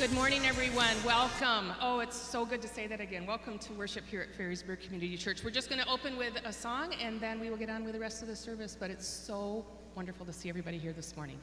Good morning, everyone. Welcome. Oh, it's so good to say that again. Welcome to worship here at Ferrysburg Community Church. We're just going to open with a song and then we will get on with the rest of the service, but it's so wonderful to see everybody here this morning.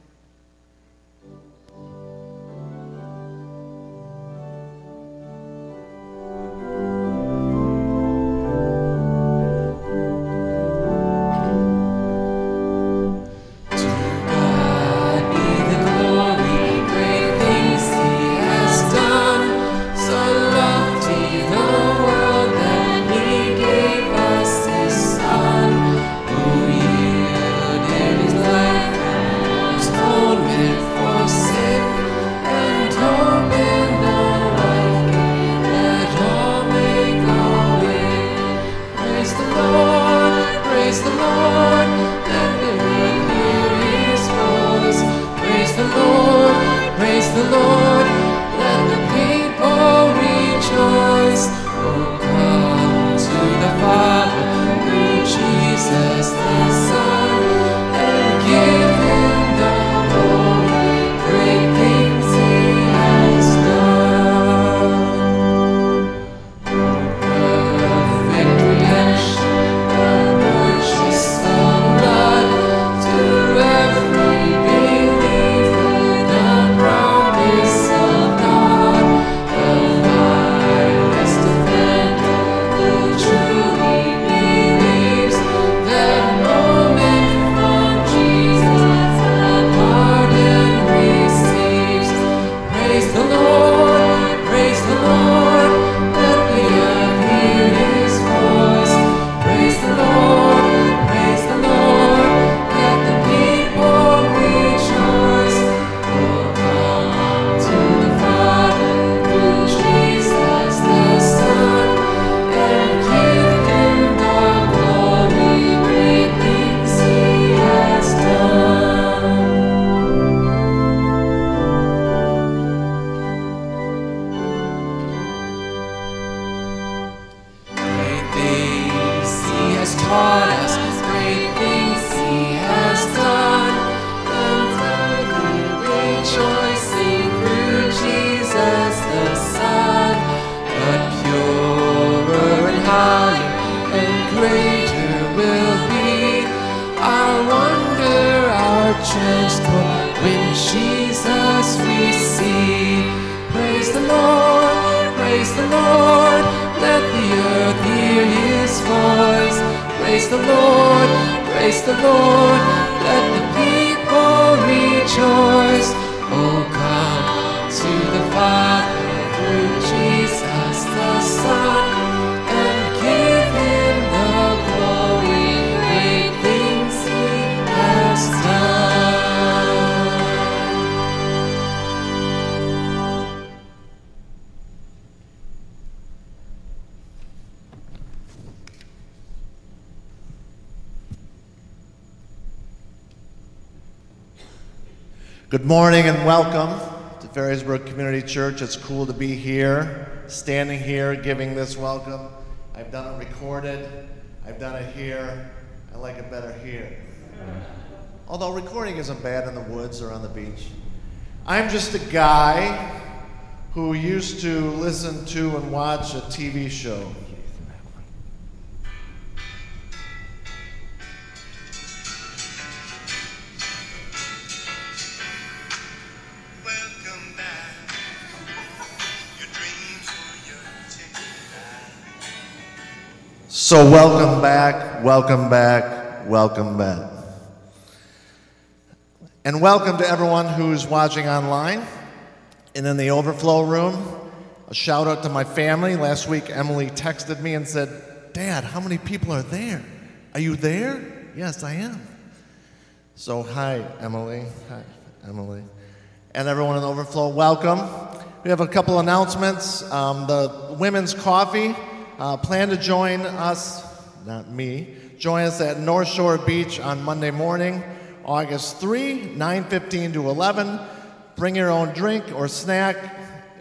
Church. It's cool to be here, standing here, giving this welcome. I've done it recorded, I've done it here. I like it better here. Although recording isn't bad in the woods or on the beach. I'm just a guy who used to listen to and watch a TV show So, welcome back, welcome back, welcome back. And welcome to everyone who's watching online and in the overflow room. A shout out to my family. Last week, Emily texted me and said, Dad, how many people are there? Are you there? Yes, I am. So, hi, Emily. Hi, Emily. And everyone in the overflow, welcome. We have a couple announcements. Um, the women's coffee uh, plan to join us, not me, join us at North Shore Beach on Monday morning, August 3, 9.15 to 11. Bring your own drink or snack.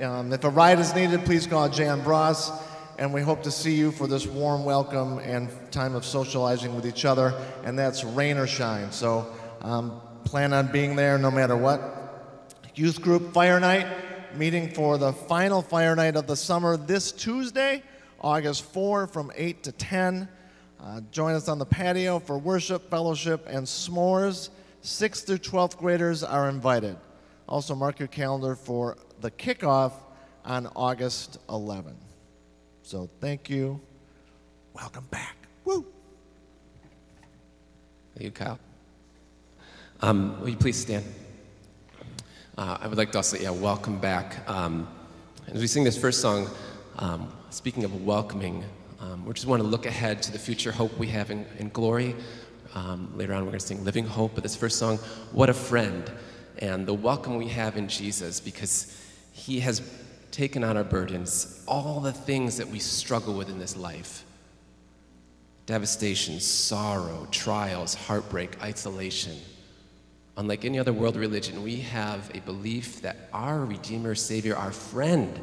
Um, if a ride is needed, please call Jan Bross. And we hope to see you for this warm welcome and time of socializing with each other. And that's rain or shine. So um, plan on being there no matter what. Youth group fire night, meeting for the final fire night of the summer this Tuesday, August 4 from 8 to 10. Uh, join us on the patio for worship, fellowship, and s'mores. 6th through 12th graders are invited. Also, mark your calendar for the kickoff on August 11. So, thank you. Welcome back. Woo! Thank you, Kyle. Um, will you please stand? Uh, I would like to also, yeah, welcome back. Um, as we sing this first song, um, speaking of welcoming, um, we just want to look ahead to the future hope we have in, in glory. Um, later on, we're going to sing Living Hope, but this first song, What a Friend, and the welcome we have in Jesus because He has taken on our burdens, all the things that we struggle with in this life devastation, sorrow, trials, heartbreak, isolation. Unlike any other world religion, we have a belief that our Redeemer, Savior, our friend,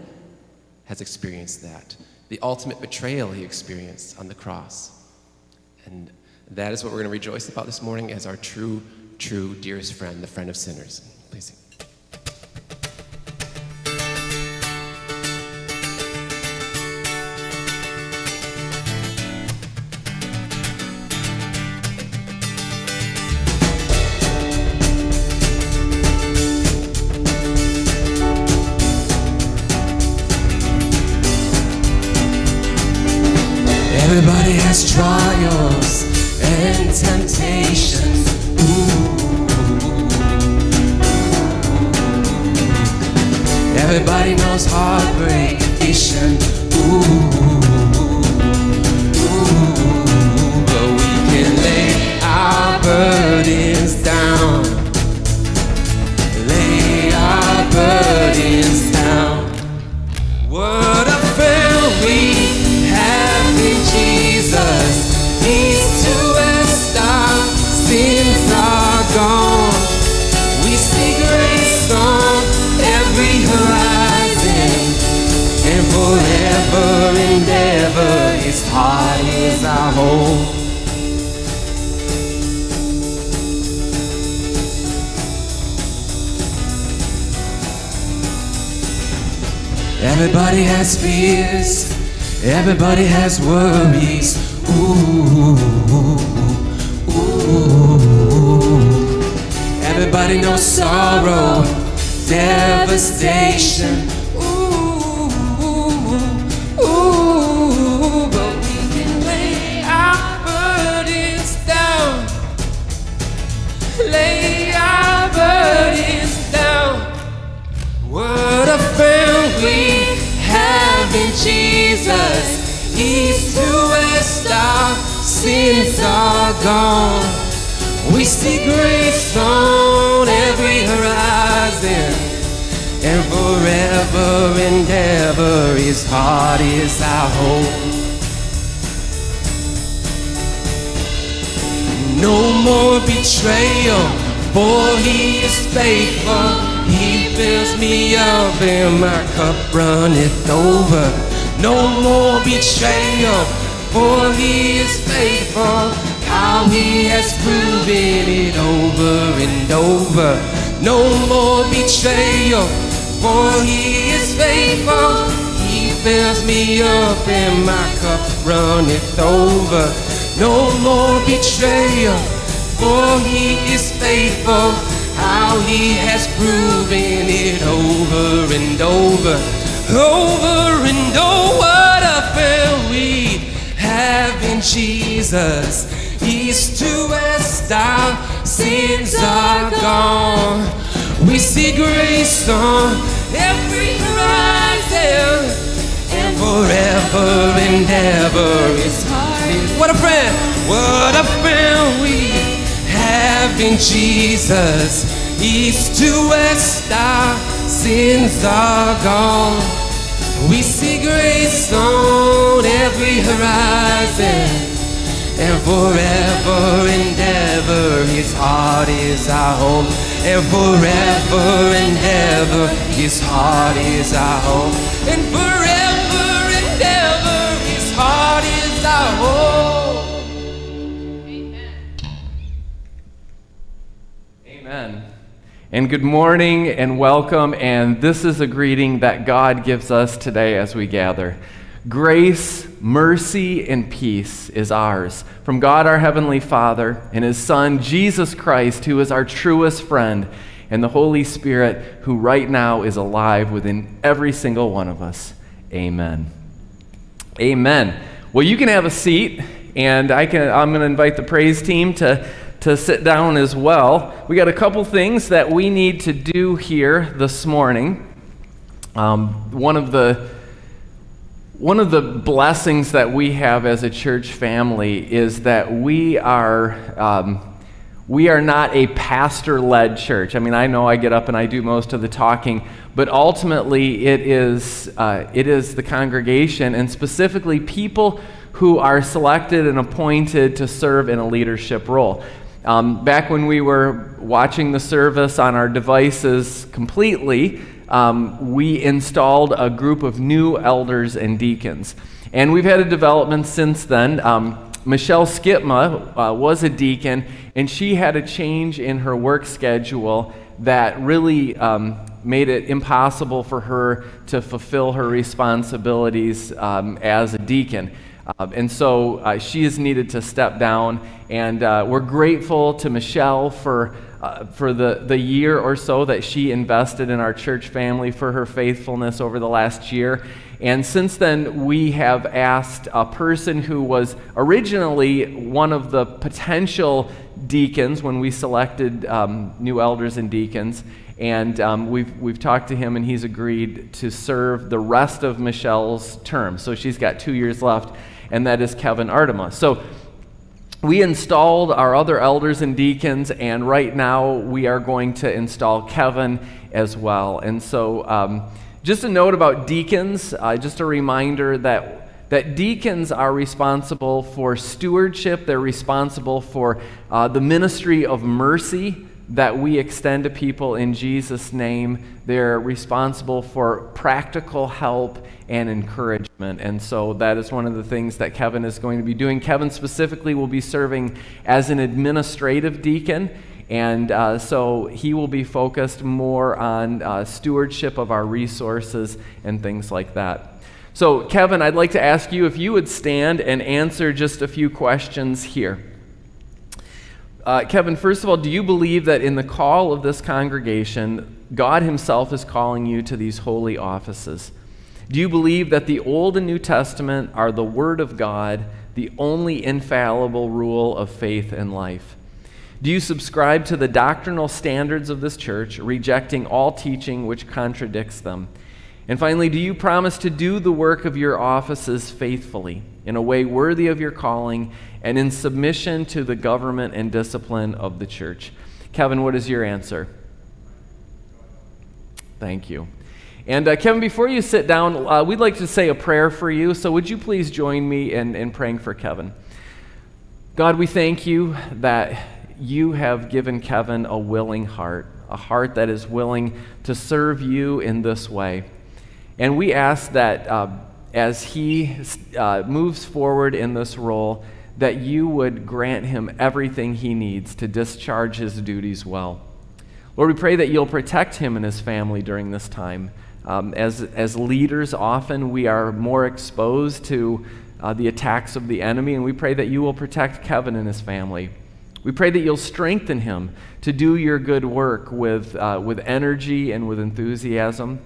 has experienced that. The ultimate betrayal he experienced on the cross. And that is what we're going to rejoice about this morning as our true, true, dearest friend, the friend of sinners. Please Everybody sorrow, devastation. Ooh, ooh. But we can lay our burdens down. Lay our burdens down. What a friend we have in Jesus. East to west, our sins are gone. We see grace on every horizon. And forever and ever, His heart is our hope. No more betrayal, for he is faithful. He fills me up and my cup runneth over. No more betrayal, for he is faithful. How he has proven it over and over. No more betrayal, for he is faithful. He fills me up and my cup runneth over. No more betrayal, for he is faithful. How he has proven it over and over, over and over. What a friend we have in Jesus. East to west, our sins are gone. We see grace on every horizon and forever and ever heart what a friend what a friend we have in Jesus. East to west our sins are gone. We see grace on every horizon and forever and ever his heart is our home and forever and ever his heart is our home and forever and ever his heart is our home Amen. amen And good morning and welcome. And this is a greeting that God gives us today as we gather. Grace, mercy, and peace is ours from God our Heavenly Father and His Son, Jesus Christ, who is our truest friend, and the Holy Spirit, who right now is alive within every single one of us. Amen. Amen. Well, you can have a seat, and I can, I'm going to invite the praise team to to sit down as well. We got a couple things that we need to do here this morning. Um, one of the one of the blessings that we have as a church family is that we are um, we are not a pastor-led church. I mean, I know I get up and I do most of the talking, but ultimately it is uh, it is the congregation and specifically people who are selected and appointed to serve in a leadership role. Um, back when we were watching the service on our devices completely, um, we installed a group of new elders and deacons. And we've had a development since then. Um, Michelle Skipma uh, was a deacon, and she had a change in her work schedule that really um, made it impossible for her to fulfill her responsibilities um, as a deacon. Uh, and so uh, she has needed to step down, and uh, we're grateful to Michelle for, uh, for the, the year or so that she invested in our church family for her faithfulness over the last year. And since then, we have asked a person who was originally one of the potential deacons when we selected um, new elders and deacons. And um, we've, we've talked to him, and he's agreed to serve the rest of Michelle's term. So she's got two years left and that is Kevin Artema. So we installed our other elders and deacons, and right now we are going to install Kevin as well. And so, um, just a note about deacons, uh, just a reminder that, that deacons are responsible for stewardship, they're responsible for uh, the ministry of mercy that we extend to people in Jesus' name. They're responsible for practical help and encouragement. And so that is one of the things that Kevin is going to be doing. Kevin specifically will be serving as an administrative deacon. And uh, so he will be focused more on uh, stewardship of our resources and things like that. So, Kevin, I'd like to ask you if you would stand and answer just a few questions here. Uh, Kevin, first of all, do you believe that in the call of this congregation, God Himself is calling you to these holy offices? Do you believe that the Old and New Testament are the Word of God, the only infallible rule of faith and life? Do you subscribe to the doctrinal standards of this church, rejecting all teaching which contradicts them? And finally, do you promise to do the work of your offices faithfully, in a way worthy of your calling, and in submission to the government and discipline of the church? Kevin, what is your answer? Thank you. And uh, Kevin, before you sit down, uh, we'd like to say a prayer for you. So would you please join me in, in praying for Kevin? God, we thank you that you have given Kevin a willing heart, a heart that is willing to serve you in this way. And we ask that uh, as he uh, moves forward in this role, that you would grant him everything he needs to discharge his duties well. Lord, we pray that you'll protect him and his family during this time. Um, as, as leaders, often we are more exposed to uh, the attacks of the enemy, and we pray that you will protect Kevin and his family. We pray that you'll strengthen him to do your good work with, uh, with energy and with enthusiasm.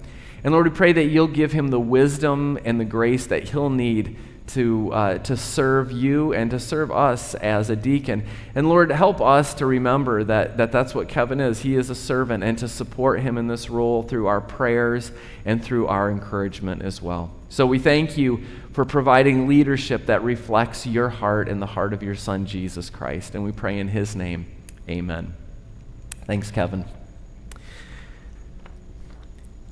And Lord, we pray that you'll give him the wisdom and the grace that he'll need to, uh, to serve you and to serve us as a deacon. And Lord, help us to remember that, that that's what Kevin is. He is a servant, and to support him in this role through our prayers and through our encouragement as well. So we thank you for providing leadership that reflects your heart and the heart of your Son, Jesus Christ. And we pray in his name. Amen. Thanks, Kevin.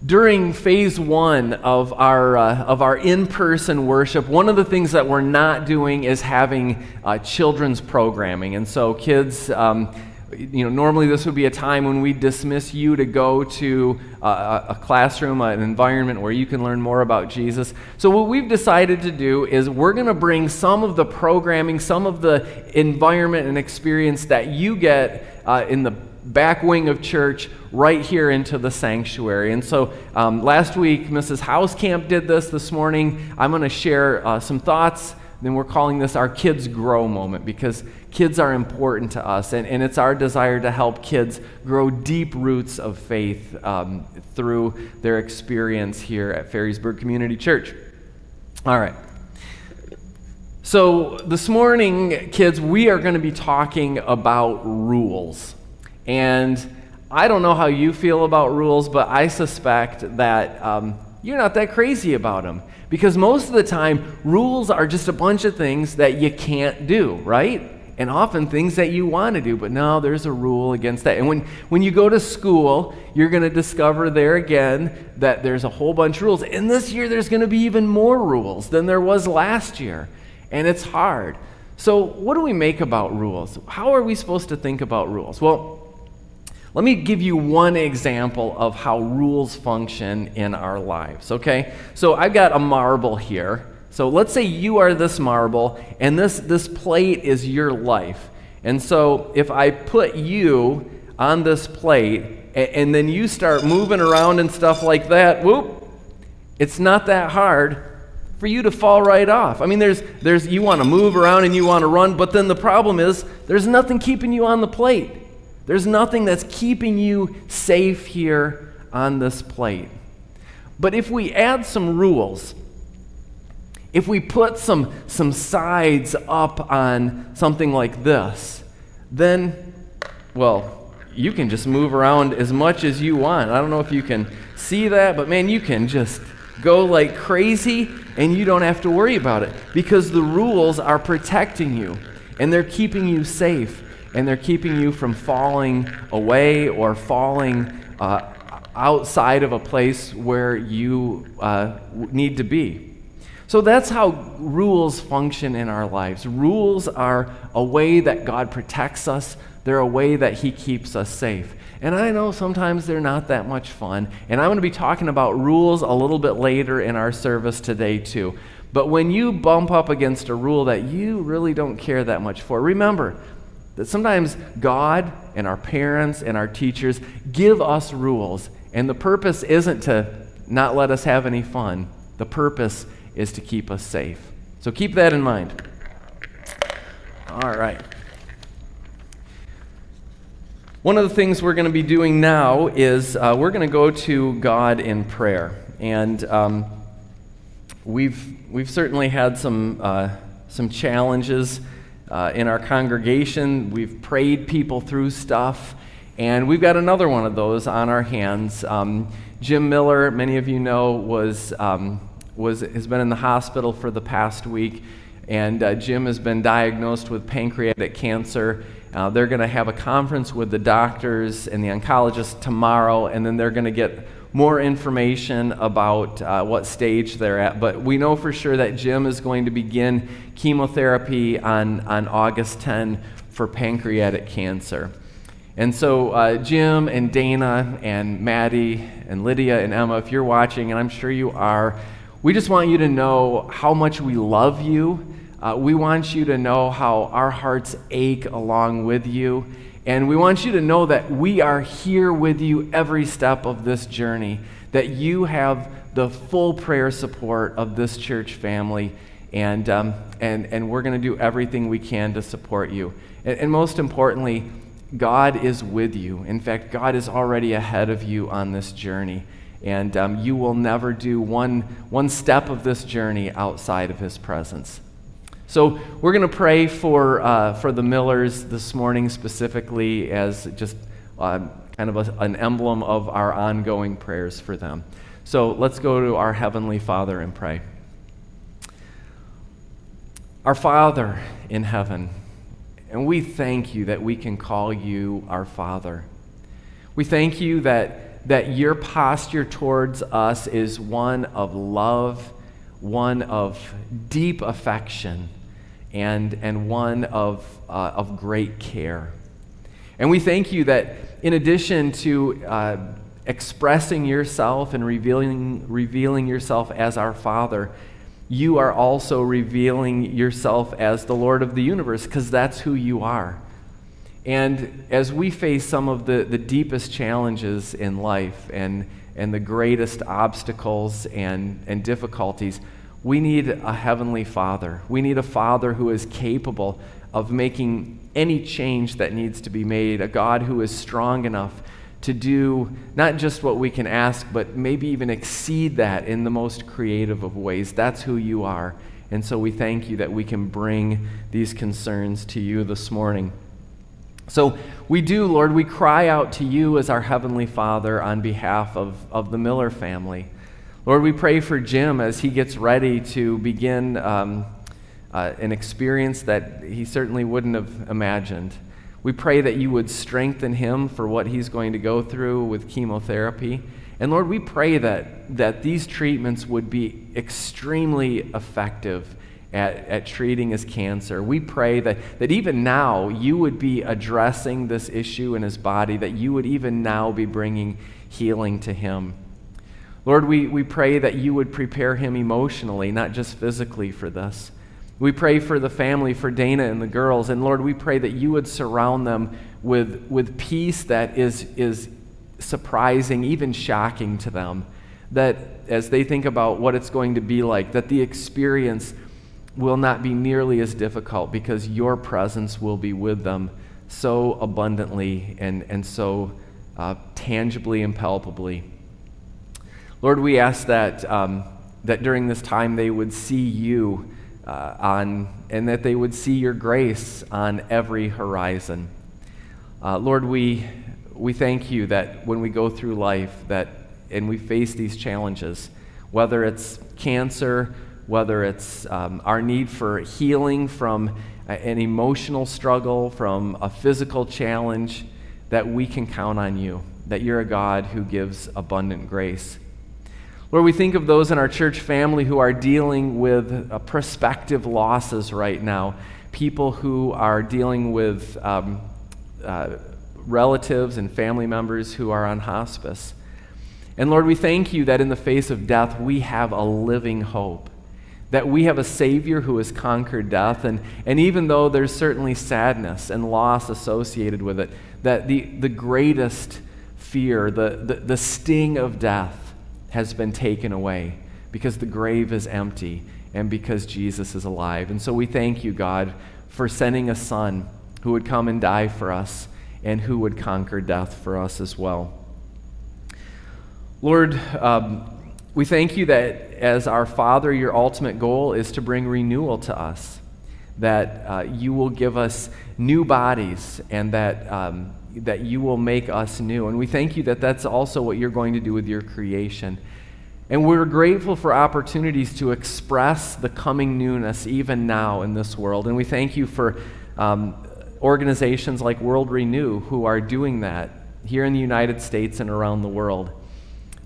During phase one of our, uh, of our in person worship, one of the things that we're not doing is having uh, children's programming. And so, kids, um, you know, normally this would be a time when we dismiss you to go to uh, a classroom, an environment where you can learn more about Jesus. So, what we've decided to do is we're going to bring some of the programming, some of the environment and experience that you get uh, in the back wing of church right here into the sanctuary. And so um, last week, Mrs. Housecamp did this this morning. I'm going to share uh, some thoughts. Then we're calling this our Kids Grow moment because kids are important to us. And, and it's our desire to help kids grow deep roots of faith um, through their experience here at Ferrysburg Community Church. All right. So, this morning, kids, we are going to be talking about rules. And I don't know how you feel about rules, but I suspect that um, you're not that crazy about them. Because most of the time, rules are just a bunch of things that you can't do, right? And often things that you want to do, but no, there's a rule against that. And when, when you go to school, you're going to discover there again that there's a whole bunch of rules. And this year, there's going to be even more rules than there was last year and it's hard. So, what do we make about rules? How are we supposed to think about rules? Well, let me give you one example of how rules function in our lives, okay? So, I've got a marble here. So, let's say you are this marble, and this, this plate is your life. And so, if I put you on this plate, and, and then you start moving around and stuff like that, whoop, it's not that hard for you to fall right off. I mean, there's, there's, you want to move around and you want to run, but then the problem is there's nothing keeping you on the plate. There's nothing that's keeping you safe here on this plate. But if we add some rules, if we put some, some sides up on something like this, then, well, you can just move around as much as you want. I don't know if you can see that, but man, you can just go like crazy and you don't have to worry about it because the rules are protecting you and they're keeping you safe and they're keeping you from falling away or falling uh, outside of a place where you uh, need to be. So that's how rules function in our lives. Rules are a way that God protects us, they're a way that He keeps us safe. And I know sometimes they're not that much fun. And I'm going to be talking about rules a little bit later in our service today, too. But when you bump up against a rule that you really don't care that much for, remember that sometimes God and our parents and our teachers give us rules. And the purpose isn't to not let us have any fun, the purpose is to keep us safe. So keep that in mind. All right. One of the things we're going to be doing now is uh, we're going to go to God in prayer. And um, we've, we've certainly had some, uh, some challenges uh, in our congregation. We've prayed people through stuff. And we've got another one of those on our hands. Um, Jim Miller, many of you know, was, um, was, has been in the hospital for the past week. And uh, Jim has been diagnosed with pancreatic cancer. Uh, they're going to have a conference with the doctors and the oncologists tomorrow, and then they're going to get more information about uh, what stage they're at. But we know for sure that Jim is going to begin chemotherapy on, on August 10 for pancreatic cancer. And so, uh, Jim and Dana and Maddie and Lydia and Emma, if you're watching, and I'm sure you are, we just want you to know how much we love you uh, we want you to know how our hearts ache along with you. And we want you to know that we are here with you every step of this journey, that you have the full prayer support of this church family. And, um, and, and we're going to do everything we can to support you. And, and most importantly, God is with you. In fact, God is already ahead of you on this journey. And um, you will never do one, one step of this journey outside of His presence. So we're going to pray for, uh, for the Millers this morning specifically as just uh, kind of a, an emblem of our ongoing prayers for them. So let's go to our Heavenly Father and pray. Our Father in heaven, and we thank you that we can call you our Father. We thank you that, that your posture towards us is one of love, one of deep affection and, and one of, uh, of great care. And we thank you that in addition to uh, expressing yourself and revealing, revealing yourself as our Father, you are also revealing yourself as the Lord of the universe because that's who you are. And as we face some of the, the deepest challenges in life and, and the greatest obstacles and, and difficulties, we need a heavenly Father. We need a Father who is capable of making any change that needs to be made, a God who is strong enough to do not just what we can ask, but maybe even exceed that in the most creative of ways. That's who you are. And so we thank you that we can bring these concerns to you this morning. So we do, Lord, we cry out to you as our Heavenly Father on behalf of, of the Miller family. Lord, we pray for Jim as he gets ready to begin um, uh, an experience that he certainly wouldn't have imagined. We pray that you would strengthen him for what he's going to go through with chemotherapy. And Lord, we pray that, that these treatments would be extremely effective at, at treating his cancer. We pray that, that even now you would be addressing this issue in his body, that you would even now be bringing healing to him. Lord, we, we pray that you would prepare him emotionally, not just physically, for this. We pray for the family, for Dana and the girls. And Lord, we pray that you would surround them with, with peace that is, is surprising, even shocking to them. That as they think about what it's going to be like, that the experience will not be nearly as difficult because your presence will be with them so abundantly and, and so uh, tangibly and palpably. Lord, we ask that, um, that during this time they would see you uh, on, and that they would see your grace on every horizon. Uh, Lord, we, we thank you that when we go through life that, and we face these challenges, whether it's cancer, whether it's um, our need for healing from an emotional struggle, from a physical challenge, that we can count on you, that you're a God who gives abundant grace. Lord, we think of those in our church family who are dealing with uh, prospective losses right now, people who are dealing with um, uh, relatives and family members who are on hospice. And Lord, we thank you that in the face of death, we have a living hope. That we have a Savior who has conquered death. And, and even though there's certainly sadness and loss associated with it, that the, the greatest fear, the, the, the sting of death, has been taken away because the grave is empty and because Jesus is alive. And so we thank you, God, for sending a Son who would come and die for us and who would conquer death for us as well. Lord, um, we thank you that as our Father, your ultimate goal is to bring renewal to us, that uh, you will give us new bodies and that um, that you will make us new. And we thank you that that's also what you're going to do with your creation. And we're grateful for opportunities to express the coming newness even now in this world. And we thank you for um, organizations like World Renew who are doing that here in the United States and around the world.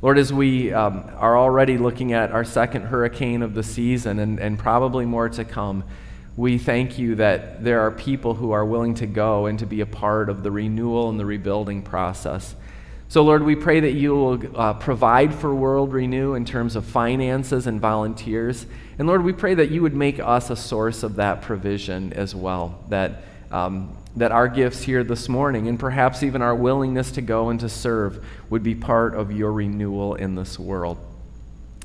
Lord, as we um, are already looking at our second hurricane of the season and, and probably more to come, we thank you that there are people who are willing to go and to be a part of the renewal and the rebuilding process. So, Lord, we pray that you will uh, provide for World Renew in terms of finances and volunteers. And Lord, we pray that you would make us a source of that provision as well. That, um, that our gifts here this morning, and perhaps even our willingness to go and to serve, would be part of your renewal in this world.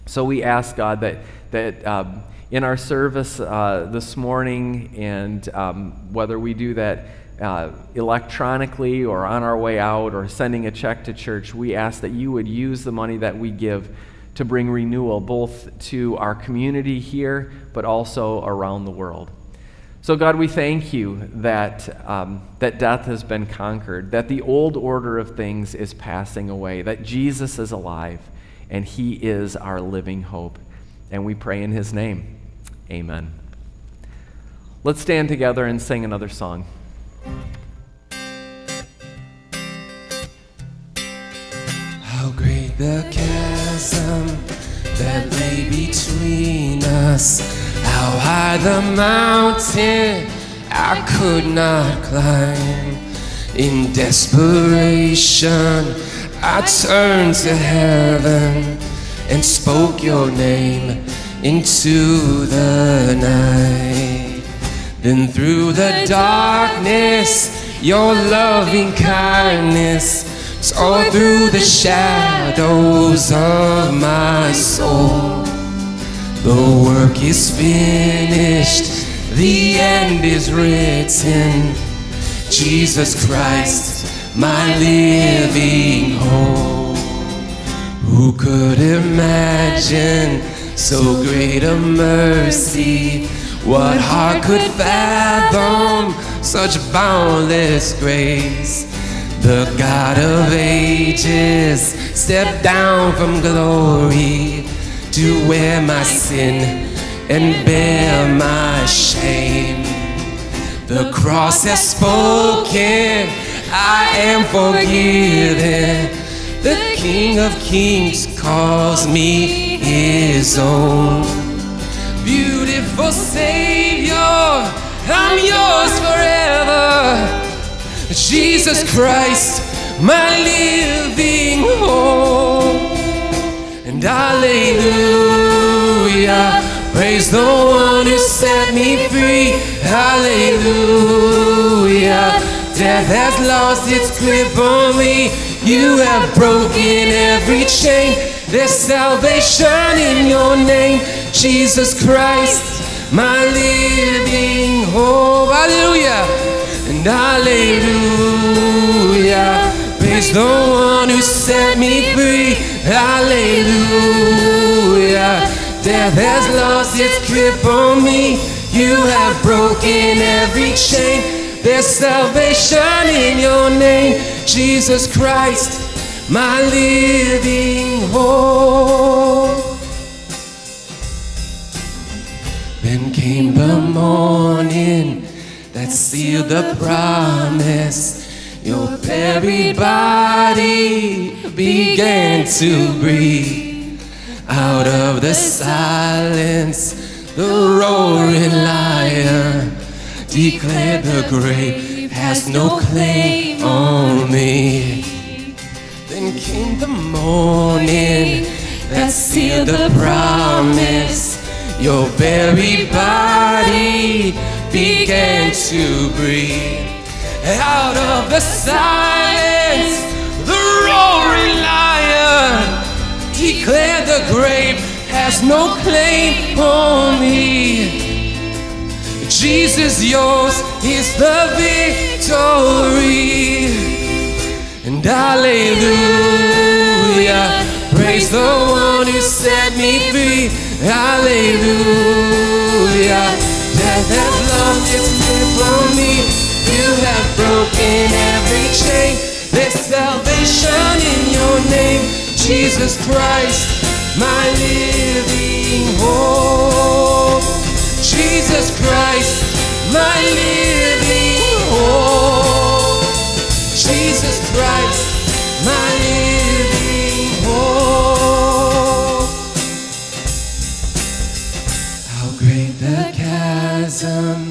So we ask, God, that, that um, in our service uh, this morning, and um, whether we do that uh, electronically or on our way out or sending a check to church, we ask that you would use the money that we give to bring renewal both to our community here, but also around the world. So, God, we thank you that, um, that death has been conquered, that the old order of things is passing away, that Jesus is alive, and he is our living hope. And we pray in his name. Amen. Let's stand together and sing another song. How great the chasm that lay between us. How high the mountain I could not climb. In desperation, I turned to heaven and spoke your name into the night. Then through the darkness, your loving kindness all through the shadows of my soul. The work is finished, the end is written. Jesus Christ, my living hope. Who could imagine so great a mercy? What heart could fathom such boundless grace? The God of ages stepped down from glory to wear my sin and bear my shame. The cross has spoken, I am forgiven. The King of Kings calls me his own. Beautiful Savior, I'm yours forever. Jesus Christ, my living hope. And hallelujah, praise the one who set me free. Hallelujah, death has lost its grip on me. You have broken every chain. There's salvation in your name, Jesus Christ, my living hope. Hallelujah, and hallelujah. Praise the one who set me free. Hallelujah. Death has lost its grip on me. You have broken every chain. There's salvation in your name, Jesus Christ, my living hope. Then came the morning that sealed the promise. Your very body began to breathe. Out of the silence, the roaring lion declared the grave has no claim on me. Then came the morning that sealed the promise. Your very body began to breathe. Out of the silence, the roaring lion declared the grave has no claim on me. Jesus, yours is the victory. And hallelujah, praise the one who set me free. Hallelujah, death has lost its grip on me. You have broken every chain. There's salvation in your name, Jesus Christ, my living hope. Jesus Christ, my living hope. Jesus Christ, my living hope. How great the chasm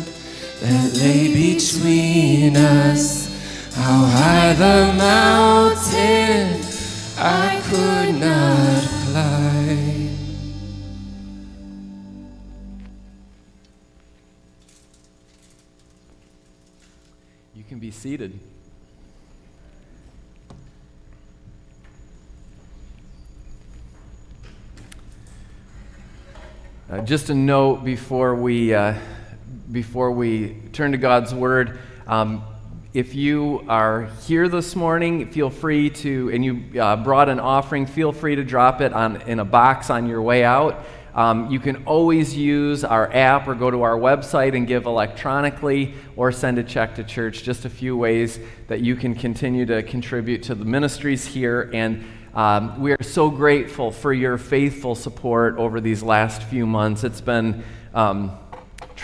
that lay between us. How high the mountain I could not climb. You can be seated. Uh, just a note before we, uh, before we turn to God's Word. Um, if you are here this morning, feel free to, and you uh, brought an offering, feel free to drop it on, in a box on your way out. Um, you can always use our app or go to our website and give electronically or send a check to church. Just a few ways that you can continue to contribute to the ministries here. And um, we are so grateful for your faithful support over these last few months. It's been um,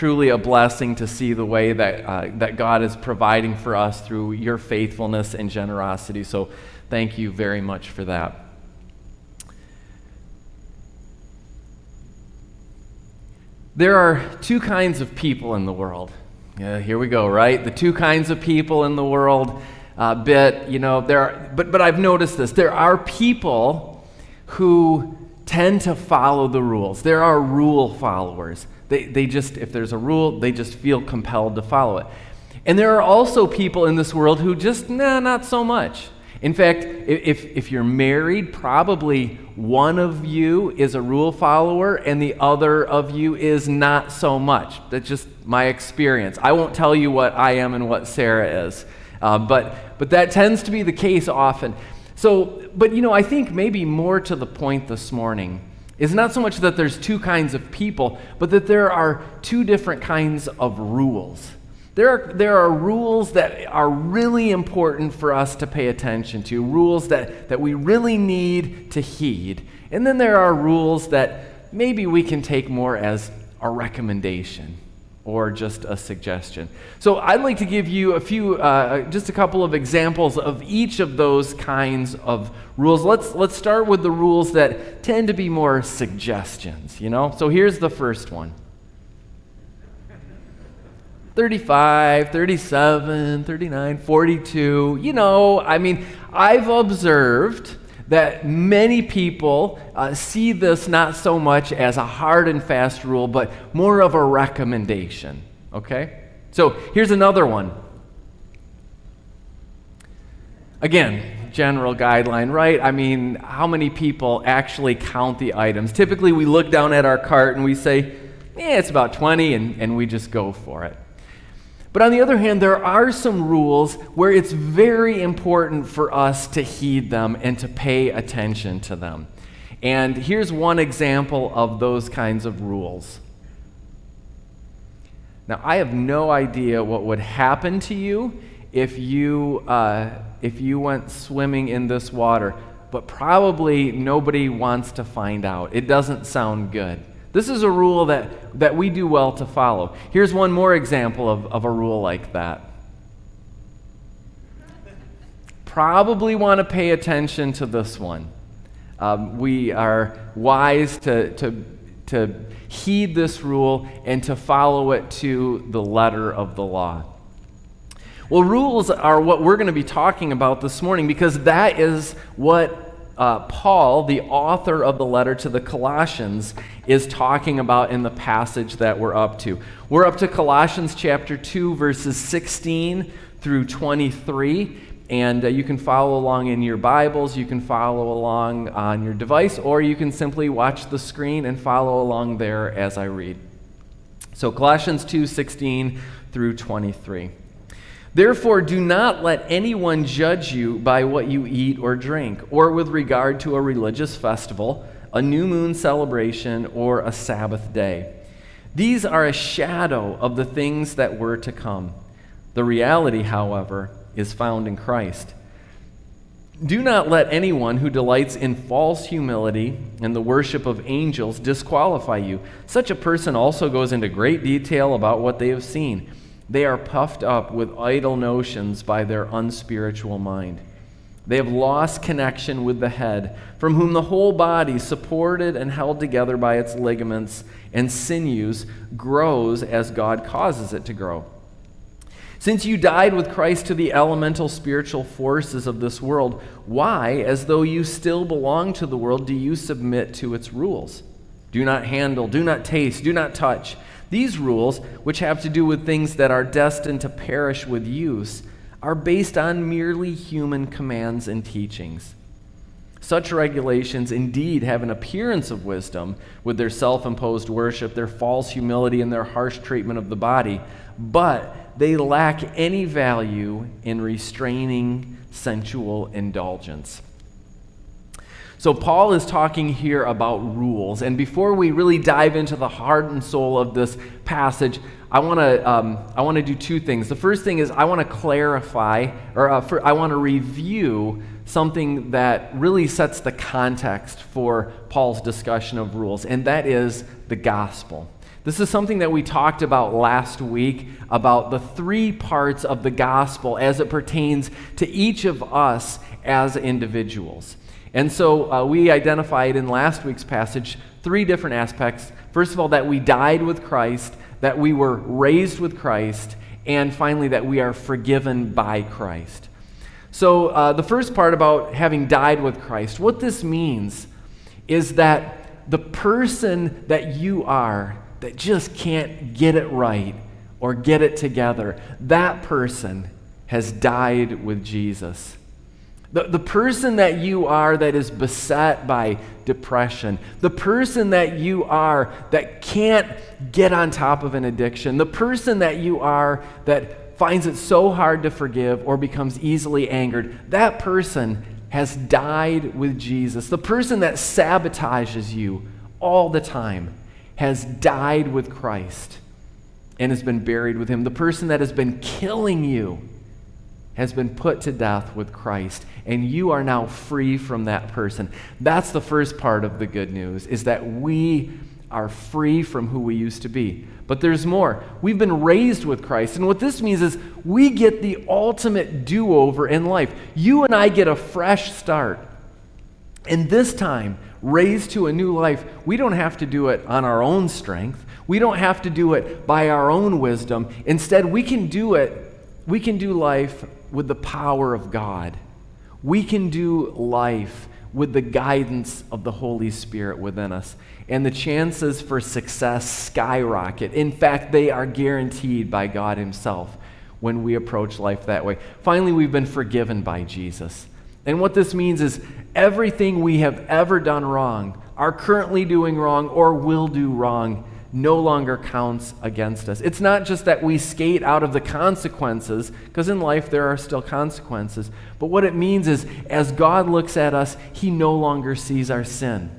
truly a blessing to see the way that, uh, that God is providing for us through your faithfulness and generosity. So thank you very much for that. There are two kinds of people in the world. Yeah, here we go, right? The two kinds of people in the world. Uh, bit, you know, there are, but, but I've noticed this. There are people who tend to follow the rules. There are rule followers. They, they just, if there's a rule, they just feel compelled to follow it. And there are also people in this world who just, nah, not so much. In fact, if, if you're married, probably one of you is a rule follower and the other of you is not so much. That's just my experience. I won't tell you what I am and what Sarah is, uh, but, but that tends to be the case often. So, but you know, I think maybe more to the point this morning is not so much that there's two kinds of people, but that there are two different kinds of rules. There are, there are rules that are really important for us to pay attention to, rules that, that we really need to heed. And then there are rules that maybe we can take more as a recommendation or just a suggestion. So I'd like to give you a few, uh, just a couple of examples of each of those kinds of rules. Let's, let's start with the rules that tend to be more suggestions, you know? So here's the first one. 35, 37, 39, 42. You know, I mean, I've observed that many people uh, see this not so much as a hard and fast rule, but more of a recommendation. Okay? So here's another one. Again, general guideline, right? I mean, how many people actually count the items? Typically, we look down at our cart and we say, yeah, it's about 20, and, and we just go for it. But on the other hand, there are some rules where it's very important for us to heed them and to pay attention to them. And here's one example of those kinds of rules. Now, I have no idea what would happen to you if you, uh, if you went swimming in this water, but probably nobody wants to find out. It doesn't sound good. This is a rule that, that we do well to follow. Here's one more example of, of a rule like that. Probably want to pay attention to this one. Um, we are wise to, to, to heed this rule and to follow it to the letter of the law. Well, rules are what we're going to be talking about this morning because that is what uh, Paul, the author of the letter to the Colossians, is talking about in the passage that we're up to. We're up to Colossians chapter 2, verses 16 through 23. And uh, you can follow along in your Bibles, you can follow along on your device, or you can simply watch the screen and follow along there as I read. So, Colossians 2 16 through 23. Therefore, do not let anyone judge you by what you eat or drink, or with regard to a religious festival, a new moon celebration, or a Sabbath day. These are a shadow of the things that were to come. The reality, however, is found in Christ. Do not let anyone who delights in false humility and the worship of angels disqualify you. Such a person also goes into great detail about what they have seen they are puffed up with idle notions by their unspiritual mind. They have lost connection with the head, from whom the whole body, supported and held together by its ligaments and sinews, grows as God causes it to grow. Since you died with Christ to the elemental spiritual forces of this world, why, as though you still belong to the world, do you submit to its rules? Do not handle, do not taste, do not touch these rules, which have to do with things that are destined to perish with use, are based on merely human commands and teachings. Such regulations indeed have an appearance of wisdom with their self imposed worship, their false humility, and their harsh treatment of the body, but they lack any value in restraining sensual indulgence. So, Paul is talking here about rules. And before we really dive into the heart and soul of this passage, I want to um, I want to do two things. The first thing is I want to clarify, or uh, for, I want to review something that really sets the context for Paul's discussion of rules, and that is the gospel. This is something that we talked about last week about the three parts of the gospel as it pertains to each of us as individuals. And so uh, we identified in last week's passage three different aspects. First of all, that we died with Christ, that we were raised with Christ, and finally, that we are forgiven by Christ. So, uh, the first part about having died with Christ, what this means is that the person that you are that just can't get it right or get it together, that person has died with Jesus. The, the person that you are that is beset by depression, the person that you are that can't get on top of an addiction, the person that you are that finds it so hard to forgive or becomes easily angered, that person has died with Jesus. The person that sabotages you all the time has died with Christ and has been buried with him. The person that has been killing you has been put to death with Christ and you are now free from that person. That's the first part of the good news is that we are free from who we used to be. But there's more. We've been raised with Christ. And what this means is we get the ultimate do over in life. You and I get a fresh start. And this time, raised to a new life, we don't have to do it on our own strength. We don't have to do it by our own wisdom. Instead, we can do it, we can do life with the power of God. We can do life with the guidance of the Holy Spirit within us. And the chances for success skyrocket. In fact, they are guaranteed by God Himself when we approach life that way. Finally, we've been forgiven by Jesus. And what this means is everything we have ever done wrong, are currently doing wrong, or will do wrong no longer counts against us. It's not just that we skate out of the consequences, because in life there are still consequences. But what it means is, as God looks at us, He no longer sees our sin.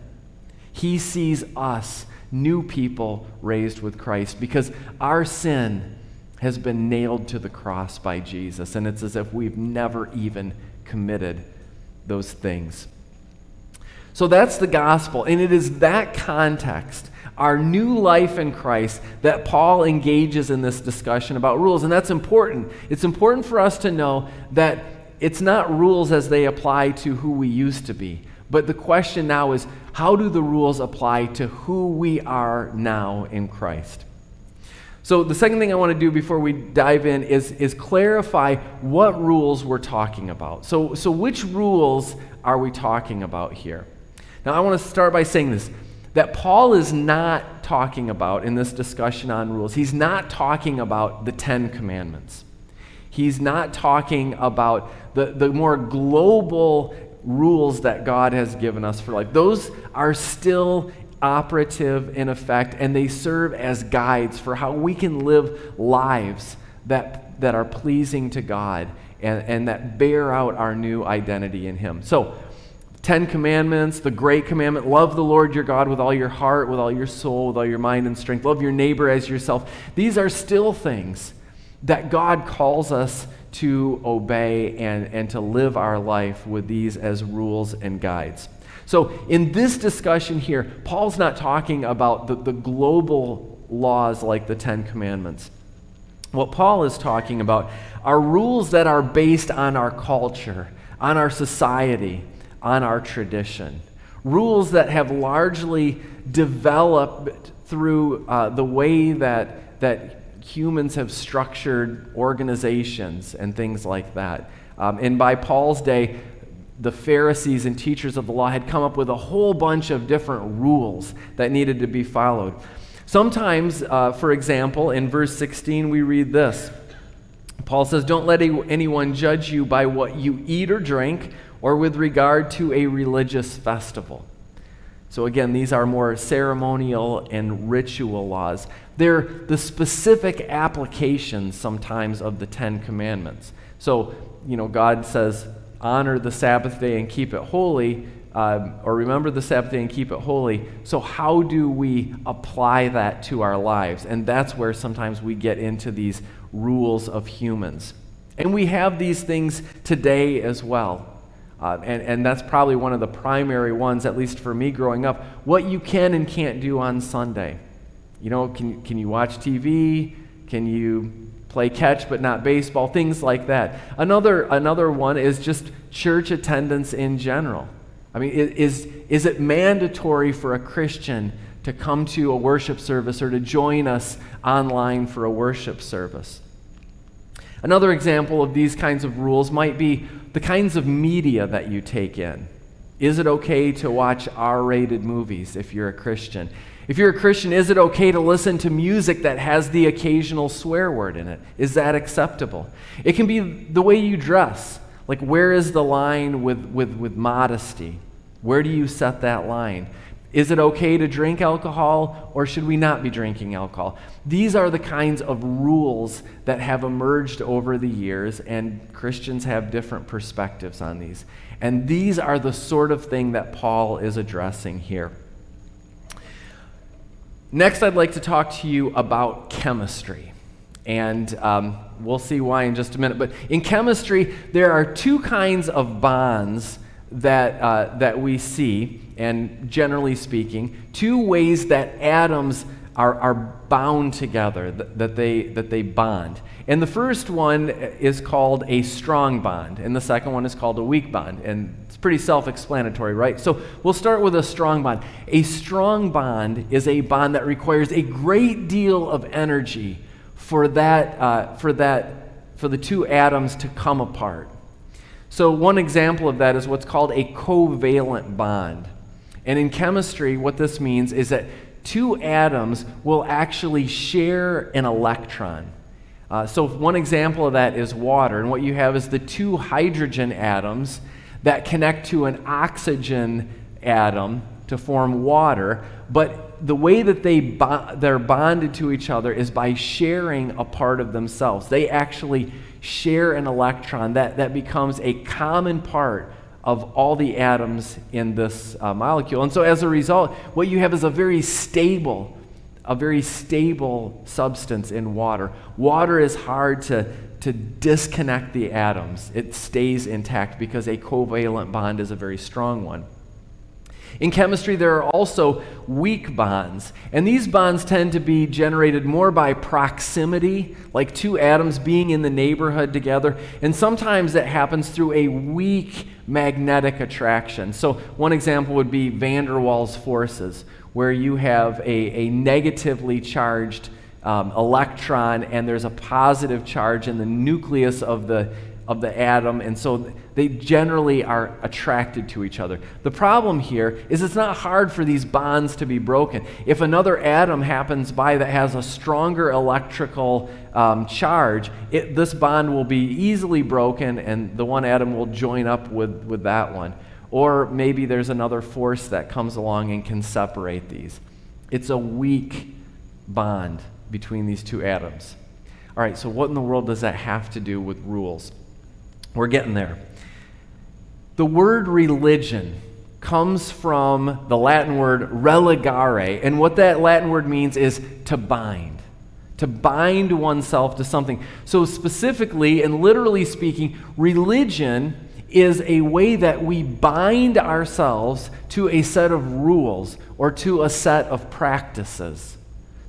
He sees us, new people raised with Christ, because our sin has been nailed to the cross by Jesus. And it's as if we've never even committed those things. So that's the gospel. And it is that context our new life in Christ, that Paul engages in this discussion about rules. And that's important. It's important for us to know that it's not rules as they apply to who we used to be. But the question now is how do the rules apply to who we are now in Christ? So, the second thing I want to do before we dive in is, is clarify what rules we're talking about. So, so, which rules are we talking about here? Now, I want to start by saying this that Paul is not talking about in this discussion on rules. He's not talking about the Ten Commandments. He's not talking about the, the more global rules that God has given us for life. Those are still operative in effect, and they serve as guides for how we can live lives that, that are pleasing to God and, and that bear out our new identity in Him. So, Ten Commandments, the great commandment love the Lord your God with all your heart, with all your soul, with all your mind and strength. Love your neighbor as yourself. These are still things that God calls us to obey and, and to live our life with these as rules and guides. So, in this discussion here, Paul's not talking about the, the global laws like the Ten Commandments. What Paul is talking about are rules that are based on our culture, on our society, on our tradition. Rules that have largely developed through uh, the way that, that humans have structured organizations and things like that. Um, and by Paul's day, the Pharisees and teachers of the law had come up with a whole bunch of different rules that needed to be followed. Sometimes, uh, for example, in verse 16, we read this Paul says, Don't let anyone judge you by what you eat or drink or with regard to a religious festival. So, again, these are more ceremonial and ritual laws. They're the specific applications sometimes of the Ten Commandments. So, you know, God says, honor the Sabbath day and keep it holy, um, or remember the Sabbath day and keep it holy. So, how do we apply that to our lives? And that's where sometimes we get into these rules of humans. And we have these things today as well. Uh, and, and that's probably one of the primary ones, at least for me growing up. What you can and can't do on Sunday. You know, can, can you watch TV? Can you play catch but not baseball? Things like that. Another, another one is just church attendance in general. I mean, is, is it mandatory for a Christian to come to a worship service or to join us online for a worship service? Another example of these kinds of rules might be the kinds of media that you take in. Is it okay to watch R rated movies if you're a Christian? If you're a Christian, is it okay to listen to music that has the occasional swear word in it? Is that acceptable? It can be the way you dress. Like, where is the line with, with, with modesty? Where do you set that line? Is it okay to drink alcohol or should we not be drinking alcohol? These are the kinds of rules that have emerged over the years, and Christians have different perspectives on these. And these are the sort of thing that Paul is addressing here. Next, I'd like to talk to you about chemistry. And um, we'll see why in just a minute. But in chemistry, there are two kinds of bonds that, uh, that we see, and generally speaking, two ways that atoms are, are bound together, that, that, they, that they bond. And the first one is called a strong bond, and the second one is called a weak bond. And it's pretty self explanatory, right? So we'll start with a strong bond. A strong bond is a bond that requires a great deal of energy for that, uh, for that, for the two atoms to come apart. So, one example of that is what's called a covalent bond. And in chemistry, what this means is that two atoms will actually share an electron. Uh, so, one example of that is water. And what you have is the two hydrogen atoms that connect to an oxygen atom to form water. But the way that they bo- they're bonded to each other is by sharing a part of themselves. They actually share an electron that, that becomes a common part of all the atoms in this uh, molecule. And so as a result, what you have is a very stable, a very stable substance in water. Water is hard to, to disconnect the atoms. It stays intact because a covalent bond is a very strong one. In chemistry, there are also weak bonds, and these bonds tend to be generated more by proximity, like two atoms being in the neighborhood together, and sometimes that happens through a weak magnetic attraction. So, one example would be van der Waals forces, where you have a, a negatively charged um, electron and there's a positive charge in the nucleus of the of the atom, and so they generally are attracted to each other. The problem here is it's not hard for these bonds to be broken. If another atom happens by that has a stronger electrical um, charge, it, this bond will be easily broken, and the one atom will join up with, with that one. Or maybe there's another force that comes along and can separate these. It's a weak bond between these two atoms. All right, so what in the world does that have to do with rules? We're getting there. The word religion comes from the Latin word religare, and what that Latin word means is to bind. To bind oneself to something. So, specifically and literally speaking, religion is a way that we bind ourselves to a set of rules or to a set of practices.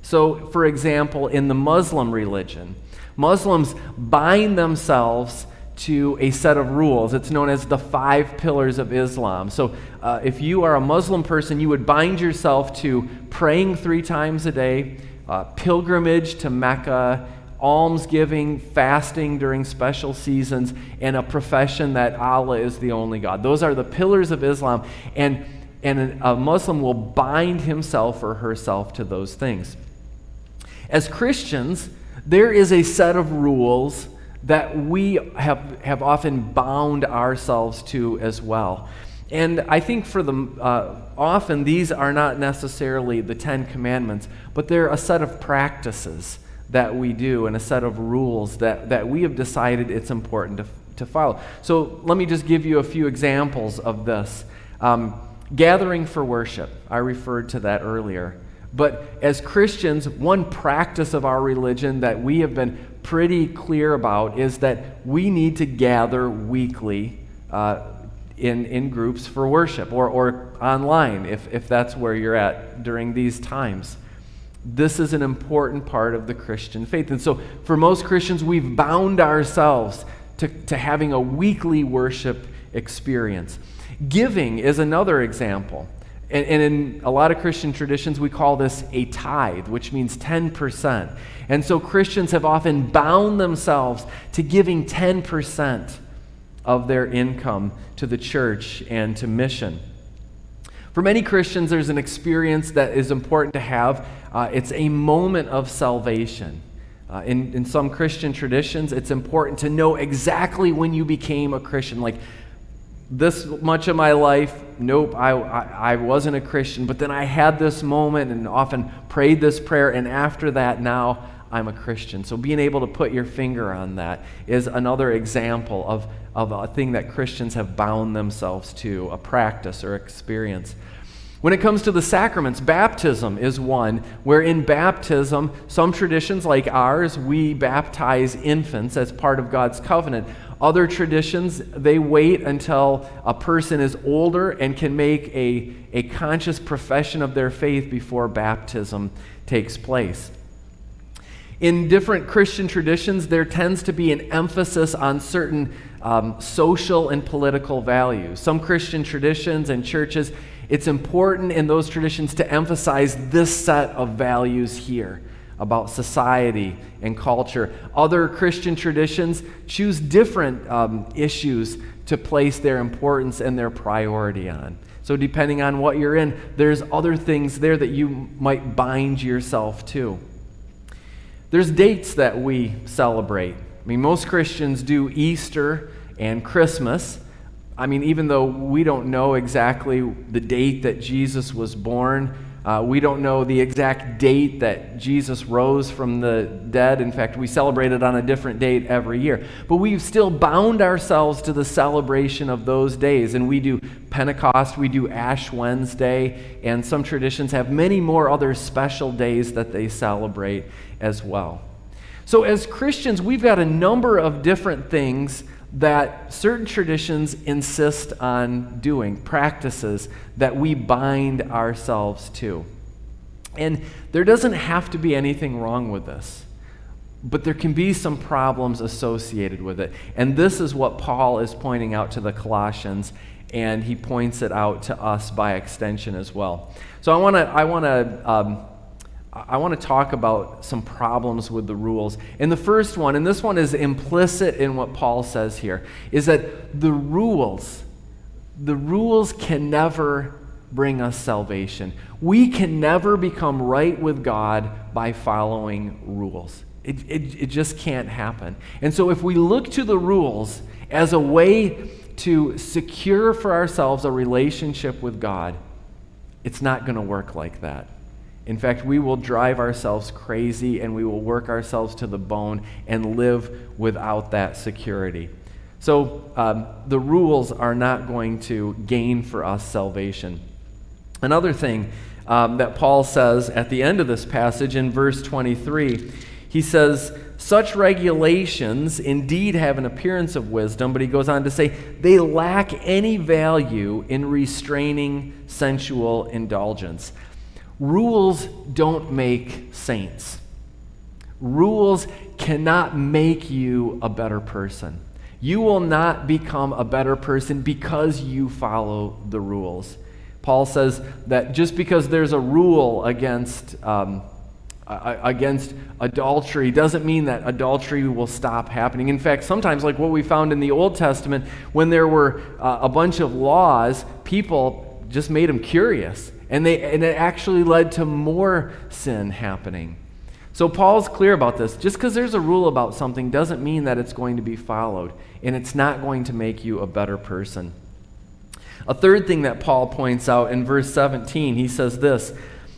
So, for example, in the Muslim religion, Muslims bind themselves to a set of rules. It's known as the five pillars of Islam. So, uh, if you are a Muslim person, you would bind yourself to praying three times a day, uh, pilgrimage to Mecca, almsgiving, fasting during special seasons, and a profession that Allah is the only God. Those are the pillars of Islam. And, and a Muslim will bind himself or herself to those things. As Christians, there is a set of rules that we have, have often bound ourselves to as well. And I think for them, uh, often these are not necessarily the Ten Commandments, but they're a set of practices that we do and a set of rules that, that we have decided it's important to, to follow. So let me just give you a few examples of this. Um, gathering for worship, I referred to that earlier. But as Christians, one practice of our religion that we have been pretty clear about is that we need to gather weekly uh, in, in groups for worship or, or online if, if that's where you're at during these times. This is an important part of the Christian faith. And so, for most Christians, we've bound ourselves to, to having a weekly worship experience. Giving is another example. And, and, in a lot of Christian traditions, we call this a tithe, which means 10%. And so Christians have often bound themselves to giving 10% of their income to the church and to mission. For many Christians, there's an experience that is important to have. Uh, it's a moment of salvation. Uh, in, in some Christian traditions, it's important to know exactly when you became a Christian. Like, this much of my life, nope, I, I, I, wasn't a Christian, but then I had this moment and often prayed this prayer, and after that, now I'm a Christian. So being able to put your finger on that is another example of, of a thing that Christians have bound themselves to, a practice or experience. When it comes to the sacraments, baptism is one where in baptism, some traditions like ours, we baptize infants as part of God's covenant. Other traditions, they wait until a person is older and can make a, a conscious profession of their faith before baptism takes place. In different Christian traditions, there tends to be an emphasis on certain um, social and political values. Some Christian traditions and churches, it's important in those traditions to emphasize this set of values here about society and culture. Other Christian traditions choose different um, issues to place their importance and their priority on. So, depending on what you're in, there's other things there that you might bind yourself to. There's dates that we celebrate. I mean, most Christians do Easter and Christmas. I mean, even though we don't know exactly the date that Jesus was born, uh, we don't know the exact date that Jesus rose from the dead. In fact, we celebrate it on a different date every year. But we've still bound ourselves to the celebration of those days. And we do Pentecost, we do Ash Wednesday, and some traditions have many more other special days that they celebrate as well. So, as Christians, we've got a number of different things that certain traditions insist on doing, practices that we bind ourselves to. And there doesn't have to be anything wrong with this, but there can be some problems associated with it. And this is what Paul is pointing out to the Colossians, and he points it out to us by extension as well. So I want to I want to um, I want to talk about some problems with the rules. And the first one, and this one is implicit in what Paul says here, is that the rules, the rules can never bring us salvation. We can never become right with God by following rules. It, it, it just can't happen. And so if we look to the rules as a way to secure for ourselves a relationship with God, it's not going to work like that. In fact, we will drive ourselves crazy and we will work ourselves to the bone and live without that security. So, um, the rules are not going to gain for us salvation. Another thing um, that Paul says at the end of this passage in verse 23, he says, Such regulations indeed have an appearance of wisdom, but he goes on to say, they lack any value in restraining sensual indulgence. Rules don't make saints. Rules cannot make you a better person. You will not become a better person because you follow the rules. Paul says that just because there's a rule against, um, against adultery doesn't mean that adultery will stop happening. In fact, sometimes, like what we found in the Old Testament, when there were uh, a bunch of laws, people just made them curious. And, they, and it actually led to more sin happening. So Paul's clear about this. Just because there's a rule about something doesn't mean that it's going to be followed, and it's not going to make you a better person. A third thing that Paul points out in verse 17, he says this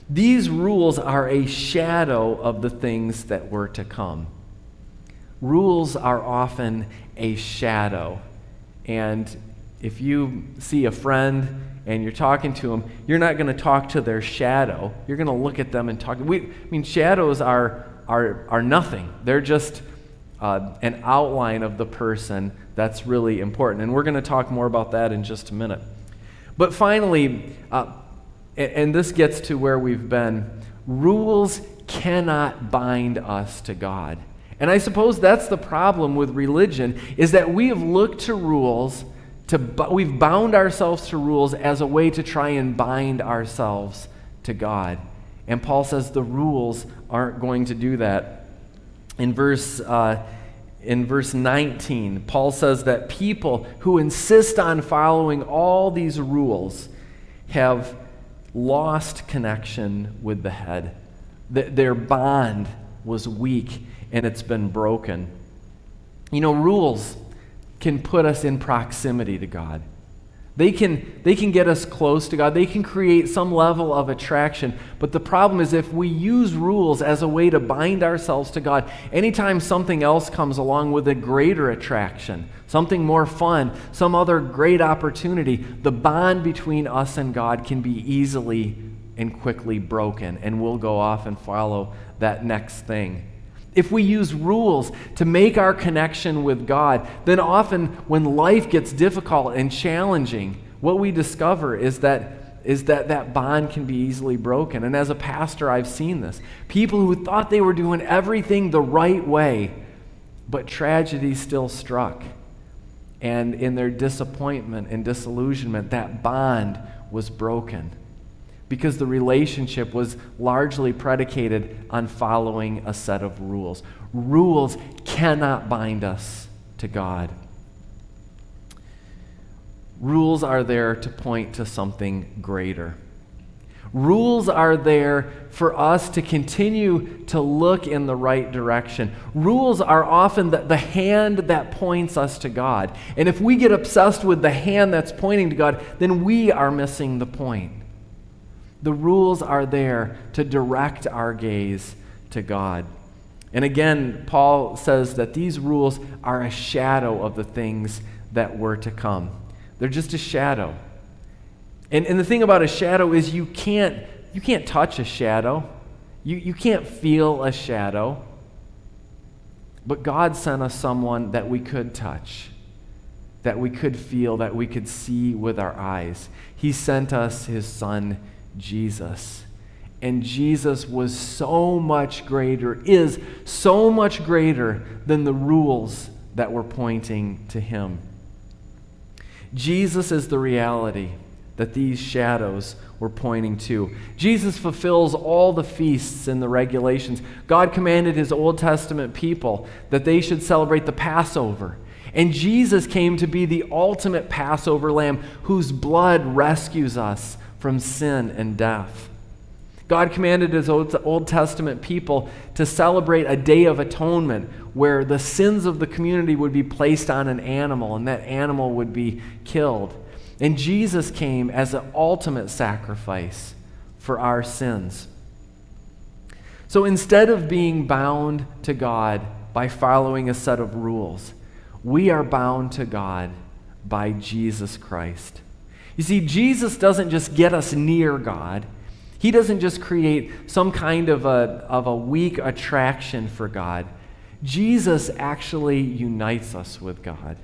These rules are a shadow of the things that were to come. Rules are often a shadow. And if you see a friend and you're talking to them, you're not going to talk to their shadow. You're going to look at them and talk. We, I mean, shadows are, are, are nothing, they're just uh, an outline of the person that's really important. And we're going to talk more about that in just a minute. But finally, uh, and, and this gets to where we've been rules cannot bind us to God. And I suppose that's the problem with religion is that we have looked to rules to, we've bound ourselves to rules as a way to try and bind ourselves to God. And Paul says the rules aren't going to do that. In verse, uh, in verse 19, Paul says that people who insist on following all these rules have lost connection with the head. Their bond was weak and it's been broken. You know, rules can put us in proximity to God. They can, they can get us close to God. They can create some level of attraction. But the problem is if we use rules as a way to bind ourselves to God, anytime something else comes along with a greater attraction, something more fun, some other great opportunity, the bond between us and God can be easily and quickly broken, and we'll go off and follow that next thing. If we use rules to make our connection with God, then often when life gets difficult and challenging, what we discover is that is that that bond can be easily broken. And as a pastor, I've seen this. People who thought they were doing everything the right way, but tragedy still struck. And in their disappointment and disillusionment, that bond was broken because the relationship was largely predicated on following a set of rules. Rules cannot bind us to God. Rules are there to point to something greater. Rules are there for us to continue to look in the right direction. Rules are often the, the, hand that points us to God. And if we get obsessed with the hand that's pointing to God, then we are missing the point. The rules are there to direct our gaze to God. And again, Paul says that these rules are a shadow of the things that were to come. They're just a shadow. And, and the thing about a shadow is you can't, you can't touch a shadow, you, you can't feel a shadow. But God sent us someone that we could touch, that we could feel, that we could see with our eyes. He sent us His Son, Jesus. And Jesus was so much greater, is so much greater than the rules that were pointing to him. Jesus is the reality that these shadows were pointing to. Jesus fulfills all the feasts and the regulations. God commanded his Old Testament people that they should celebrate the Passover. And Jesus came to be the ultimate Passover lamb whose blood rescues us from sin and death. God commanded his Old Testament people to celebrate a day of atonement where the sins of the community would be placed on an animal and that animal would be killed. And Jesus came as the ultimate sacrifice for our sins. So instead of being bound to God by following a set of rules, we are bound to God by Jesus Christ. You see, Jesus doesn't just get us near God, He doesn't just create some kind of a, of a weak attraction for God. Jesus actually unites us with God.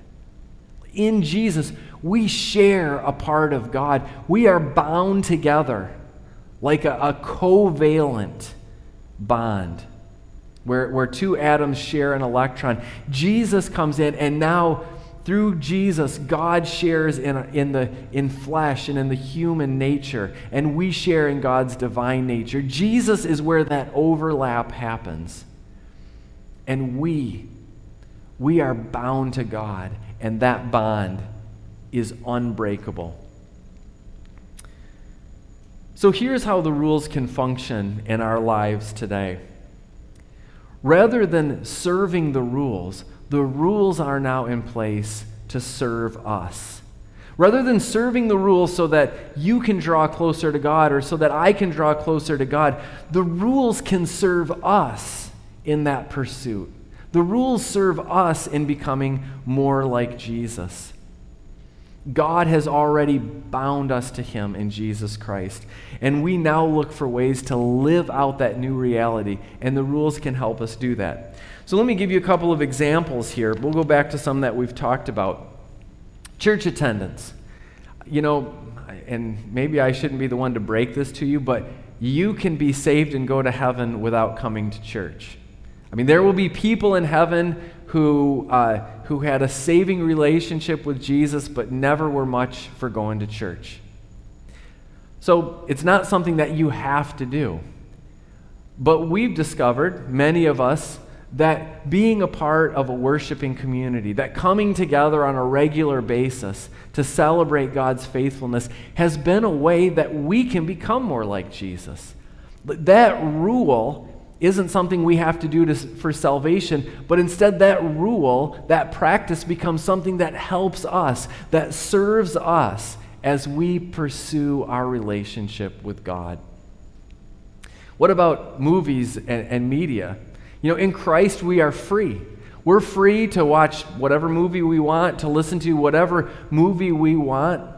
In Jesus, we share a part of God. We are bound together like a, a covalent bond where, where two atoms share an electron. Jesus comes in, and now through Jesus, God shares in, in, the, in flesh and in the human nature, and we share in God's divine nature. Jesus is where that overlap happens. And we, we are bound to God, and that bond is unbreakable. So here's how the rules can function in our lives today. Rather than serving the rules, the rules are now in place to serve us. Rather than serving the rules so that you can draw closer to God or so that I can draw closer to God, the rules can serve us in that pursuit. The rules serve us in becoming more like Jesus. God has already bound us to Him in Jesus Christ. And we now look for ways to live out that new reality, and the rules can help us do that. So let me give you a couple of examples here. We'll go back to some that we've talked about. Church attendance. You know, and maybe I shouldn't be the one to break this to you, but you can be saved and go to heaven without coming to church. I mean, there will be people in heaven who, uh, who had a saving relationship with Jesus but never were much for going to church. So it's not something that you have to do. But we've discovered, many of us, that being a part of a worshiping community, that coming together on a regular basis to celebrate God's faithfulness has been a way that we can become more like Jesus. That rule isn't something we have to do to, for salvation, but instead that rule, that practice becomes something that helps us, that serves us as we pursue our relationship with God. What about movies and, and media? You know, in Christ we are free. We're free to watch whatever movie we want, to listen to whatever movie we want.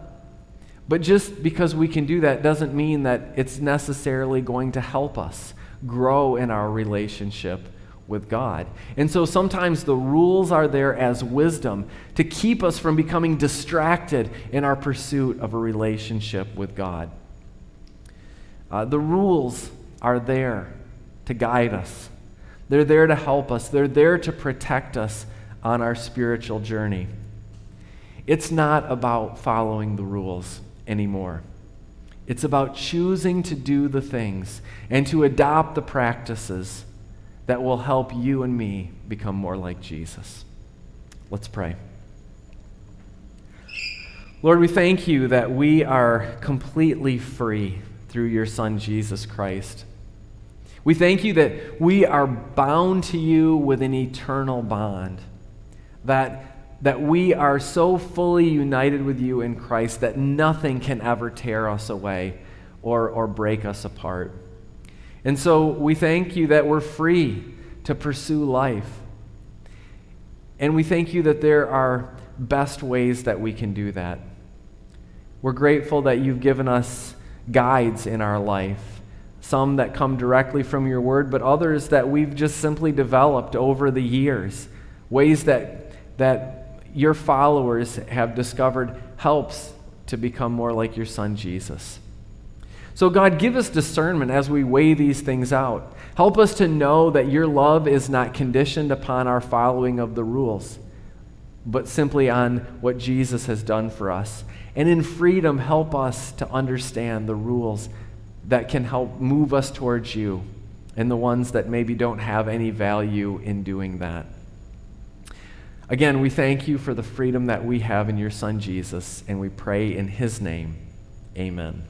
But just because we can do that doesn't mean that it's necessarily going to help us grow in our relationship with God. And so sometimes the rules are there as wisdom to keep us from becoming distracted in our pursuit of a relationship with God. Uh, the rules are there to guide us, they're there to help us, they're there to protect us on our spiritual journey. It's not about following the rules anymore. It's about choosing to do the things and to adopt the practices that will help you and me become more like Jesus. Let's pray. Lord, we thank you that we are completely free through your Son, Jesus Christ. We thank you that we are bound to you with an eternal bond, that, that we are so fully united with you in Christ that nothing can ever tear us away or, or break us apart. And so we thank you that we're free to pursue life. And we thank you that there are best ways that we can do that. We're grateful that you've given us guides in our life some that come directly from your word, but others that we've just simply developed over the years. Ways that, that your followers have discovered helps to become more like your son Jesus. So, God, give us discernment as we weigh these things out. Help us to know that your love is not conditioned upon our following of the rules, but simply on what Jesus has done for us. And in freedom, help us to understand the rules that can help move us towards you and the ones that maybe don't have any value in doing that. Again, we thank you for the freedom that we have in your Son Jesus, and we pray in his name. Amen.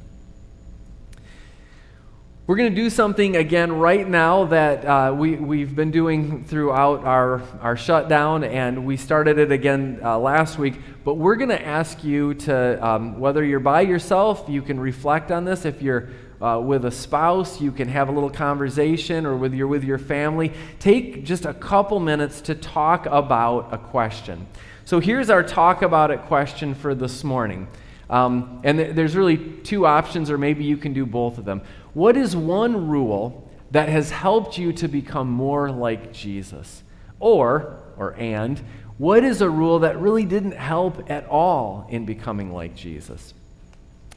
We're going to do something again right now that uh, we, we've been doing throughout our, our shutdown, and we started it again uh, last week. But we're going to ask you to, um, whether you're by yourself, you can reflect on this. If you're uh, with a spouse, you can have a little conversation, or with your with your family. Take just a couple minutes to talk about a question. So here's our talk about it question for this morning. Um, and th- there's really two options, or maybe you can do both of them. What is one rule that has helped you to become more like Jesus? Or, or and, what is a rule that really didn't help at all in becoming like Jesus?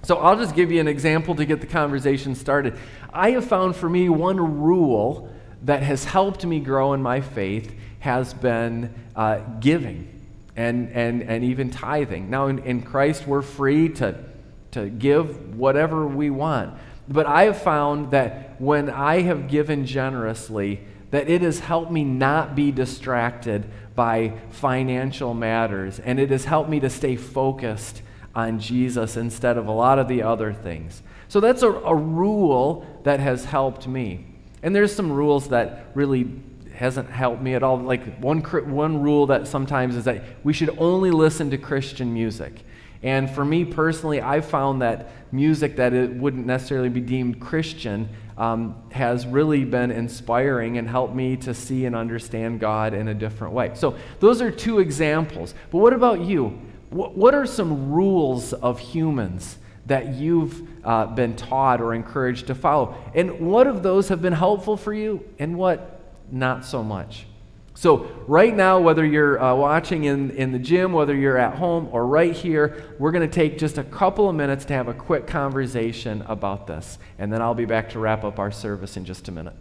So I'll just give you an example to get the conversation started. I have found for me one rule that has helped me grow in my faith has been uh, giving and, and, and even tithing. Now, in, in Christ, we're free to, to give whatever we want. But I have found that when I have given generously, that it has helped me not be distracted by financial matters, and it has helped me to stay focused on Jesus instead of a lot of the other things. So that's a, a rule that has helped me. And there's some rules that really hasn't helped me at all. Like one, one rule that sometimes is that we should only listen to Christian music. And for me personally, I found that music that it wouldn't necessarily be deemed Christian um, has really been inspiring and helped me to see and understand God in a different way. So those are two examples. But what about you? What are some rules of humans that you've uh, been taught or encouraged to follow? And what of those have been helpful for you and what not so much? So, right now, whether you're uh, watching in, in the gym, whether you're at home, or right here, we're going to take just a couple of minutes to have a quick conversation about this. And then I'll be back to wrap up our service in just a minute.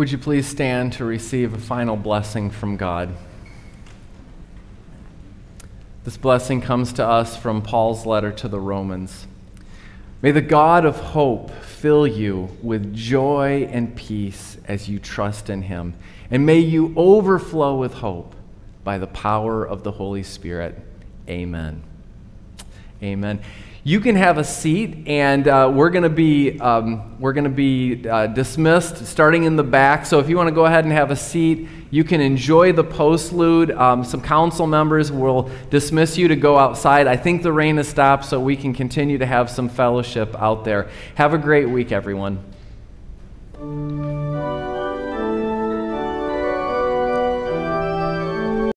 Would you please stand to receive a final blessing from God? This blessing comes to us from Paul's letter to the Romans. May the God of hope fill you with joy and peace as you trust in him, and may you overflow with hope by the power of the Holy Spirit. Amen. Amen. You can have a seat, and uh, we're going to be um, we're going to be uh, dismissed starting in the back. So if you want to go ahead and have a seat, you can enjoy the postlude. Um, some council members will dismiss you to go outside. I think the rain has stopped, so we can continue to have some fellowship out there. Have a great week, everyone.